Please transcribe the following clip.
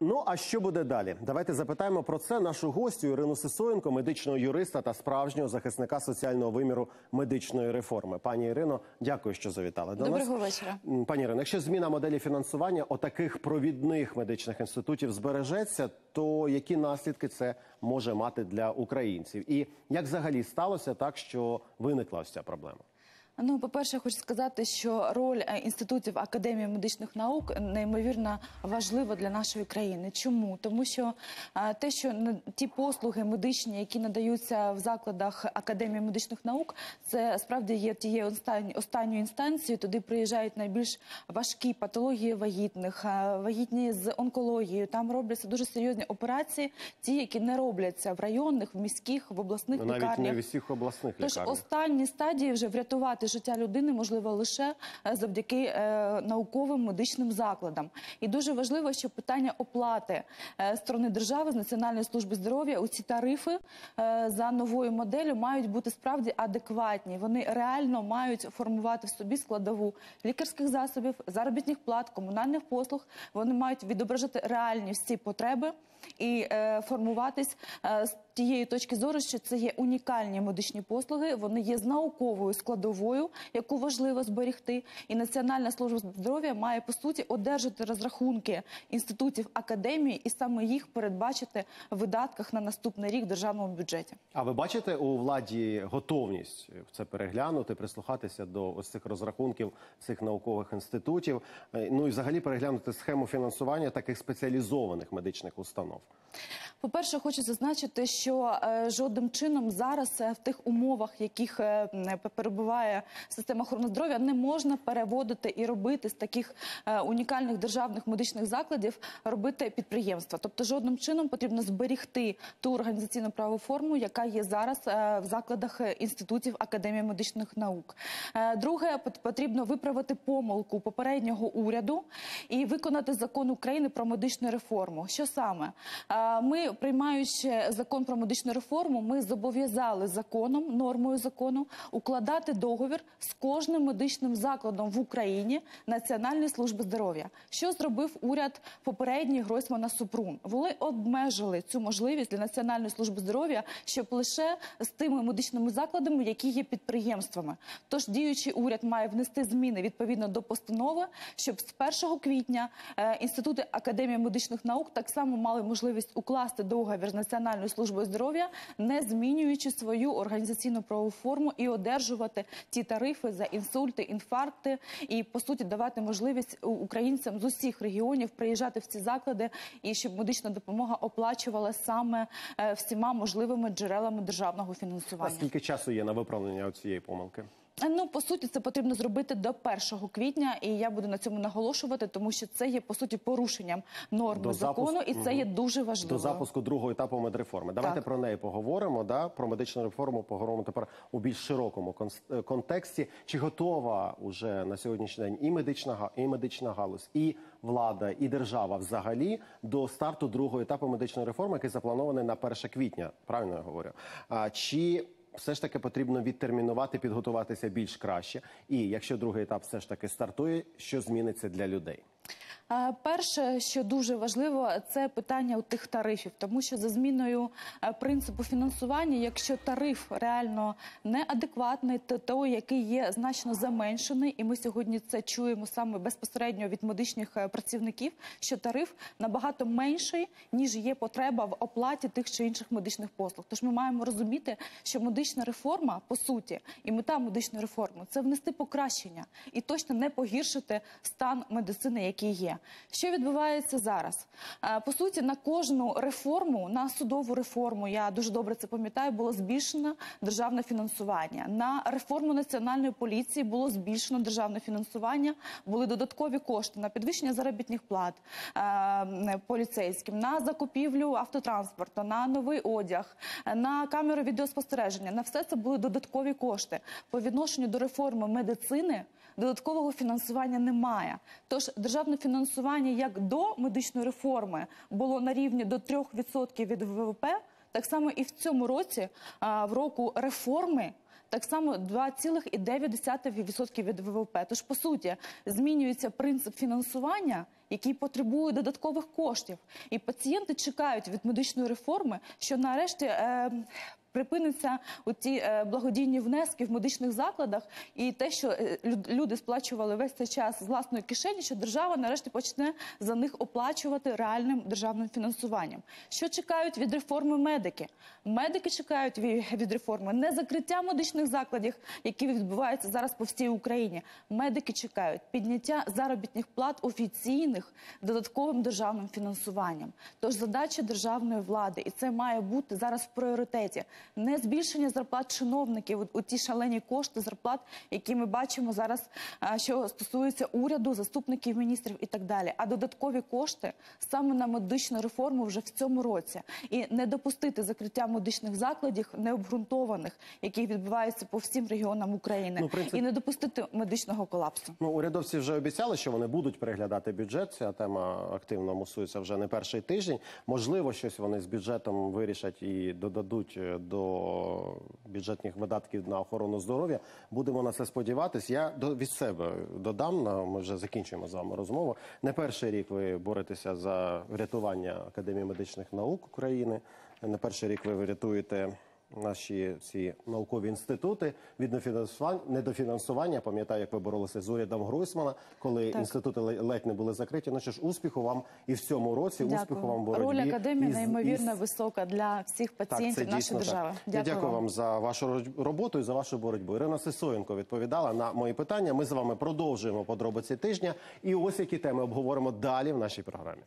Ну а що буде далі? Давайте запитаємо про це нашу гостю Ірину Сисоєнко, медичного юриста та справжнього захисника соціального виміру медичної реформи. Пані Ірино, дякую, що завітали до нас. Доброго вечора. Пані Ірино, якщо зміна моделі фінансування отаких провідних медичних інститутів збережеться, то які наслідки це може мати для українців? І як взагалі сталося так, що виникла ось ця проблема? Ну, по-перше, хочу сказати, що роль е, інститутів Академії медичних наук неймовірно важлива для нашої країни. Чому? Тому що е, те, що ті послуги медичні, які надаються в закладах Академії медичних наук, це справді є тією останньою інстанцією. Туди приїжджають найбільш важкі патології вагітних, е, вагітні з онкологією. Там робляться дуже серйозні операції, ті, які не робляться в районних, в міських, в обласних Ну, навіть лікарнях. не в усіх обласних Тож останні стадії вже врятувати життя людини можливо лише е, завдяки е, науковим медичним закладам. І дуже важливо, що питання оплати е, сторони держави з Національної служби здоров'я у ці тарифи за новою моделлю мають бути справді адекватні. Вони реально мають формувати в собі складову лікарських засобів, заробітних плат, комунальних послуг. Вони мають відображати реальні всі потреби і формуватись з тієї точки зору, що це є унікальні медичні послуги. Вони є з науковою складовою, яку важливо зберегти. І Національна служба здоров'я має по суті одержати розрахунки інститутів академії і саме їх передбачити в видатках на наступний рік в державному бюджеті. А ви бачите у владі готовність це переглянути, прислухатися до ось цих розрахунків цих наукових інститутів? Е, Ну і взагалі переглянути схему фінансування таких спеціалізованих медичних установ. По-перше, хочу зазначити, що е, жодним чином зараз е, в тих умовах, в яких е, перебуває система охорони здоров'я, не можна переводити і робити з таких унікальних державних медичних закладів робити підприємства. Тобто, жодним чином потрібно зберігти ту організаційну правову форму, яка є зараз в закладах інститутів Академії медичних наук. Друге, потрібно виправити помилку попереднього уряду і виконати закон України про медичну реформу. Що саме? Ми, приймаючи закон про медичну реформу, ми зобов'язали законом, нормою закону, укладати договір з кожним медичним закладом в Україні Національної служби здоров'я. Що зробив уряд попередній Гройсмана Супрун? Вони обмежили цю можливість для Національної служби здоров'я, щоб лише з тими медичними закладами, які є підприємствами. Тож діючий уряд має внести зміни відповідно до постанови, щоб з 1 квітня е, інститути Академії медичних наук так само мали можливість укласти договір з Національною службою здоров'я, не змінюючи свою організаційну правову форму і одержувати ті тарифи за інсульти, інфаркти, і по суті давати можливість українцям з усіх регіонів приїжджати в ці заклади, і щоб медична допомога оплачувала саме е, всіма можливими джерелами державного А фінансування. скільки часу є на виправлення цієї помилки? Ну по суті, це потрібно зробити до 1 квітня, і я буду на цьому наголошувати, тому що це є по суті порушенням норми До закону, і це є дуже важливо. До запуску другого етапу медреформи. Давайте Так. про неї поговоримо. Да? Про медичну реформу поговоримо тепер у більш широкому е, контексті. Чи готова уже на сьогоднішній день і медична і медична галузь, і влада, і держава взагалі до старту другого етапу медичної реформи, який запланований на 1 квітня? Правильно я говорю? А чи все ж таки потрібно відтермінувати, підготуватися більш краще? І якщо другий етап все ж таки стартує, що зміниться для людей? Е, Перше, що дуже важливо, це питання у тих тарифів, тому що за зміною е, принципу фінансування, якщо тариф реально неадекватний, то той, який є значно заменшений, і ми сьогодні це чуємо саме безпосередньо від медичних е, працівників, що тариф набагато менший ніж є потреба в оплаті тих чи інших медичних послуг. Тож ми маємо розуміти, що медична реформа по суті і мета медичної реформи це внести покращення і точно не погіршити стан медицини, який є. Що відбувається зараз? Е, По суті, на кожну реформу, на судову реформу, я дуже добре це пам'ятаю, було збільшено державне фінансування. На реформу національної поліції було збільшено державне фінансування. Були додаткові кошти на підвищення заробітних плат е, поліцейським, на закупівлю автотранспорту, на новий одяг, на камеру відеоспостереження. На все це були додаткові кошти. По відношенню до реформи медицини додаткового фінансування немає. Тож державне фінансування як до медичної реформи було на рівні до 3% від ВВП, так само і в цьому році, в року реформи. Так само 2,9% від ВВП. Тож, по суті, змінюється принцип фінансування який потребує додаткових коштів. І пацієнти чекають від медичної реформи, що нарешті. Е, Припиниться оці е, благодійні внески в медичних закладах, і те, що е, люди сплачували весь цей час з власної кишені, що держава нарешті почне за них оплачувати реальним державним фінансуванням. Що чекають від реформи медики? Медики чекають від реформи не закриття медичних закладів, які відбуваються зараз по всій Україні. Медики чекають підняття заробітних плат офіційних додатковим державним фінансуванням. Тож задача державної влади, і це має бути зараз в пріоритеті. Не збільшення зарплат чиновників, от ті шалені кошти зарплат, які ми бачимо зараз, що стосується уряду, заступників міністрів і так далі. А додаткові кошти саме на медичну реформу вже в цьому році. І не допустити закриття медичних закладів необґрунтованих, які відбуваються по всім регіонам України, Ну, в принципі- і не допустити медичного колапсу. Ну, урядовці вже обіцяли, що вони будуть переглядати бюджет. Ця тема активно мусується вже не перший тиждень. Можливо, щось вони з бюджетом вирішать і додадуть е, до бюджетних видатків на охорону здоров'я. Будемо на це сподіватись. Я до від себе додам. Ми вже закінчуємо з вами розмову. Не перший рік ви боретеся за врятування Академії медичних наук України. Не перший рік ви врятуєте наші ці наукові інститути від недофінансування. недофінансування. Пам'ятаю, як ви боролися з урядом Гройсмана, коли Так. інститути ле- ледь не були закриті. Ну що ж, успіху вам і в цьому році. Успіху вам в Дякую. боротьбі. Роль академії із- неймовірно із- висока для всіх пацієнтів це нашої дійсно держави. так. Я дякую вам за вашу роботу і за вашу боротьбу. Ірина Сисоєнко відповідала на мої питання. Ми з вами продовжуємо подробиці тижня. І ось які теми обговоримо далі в нашій програмі.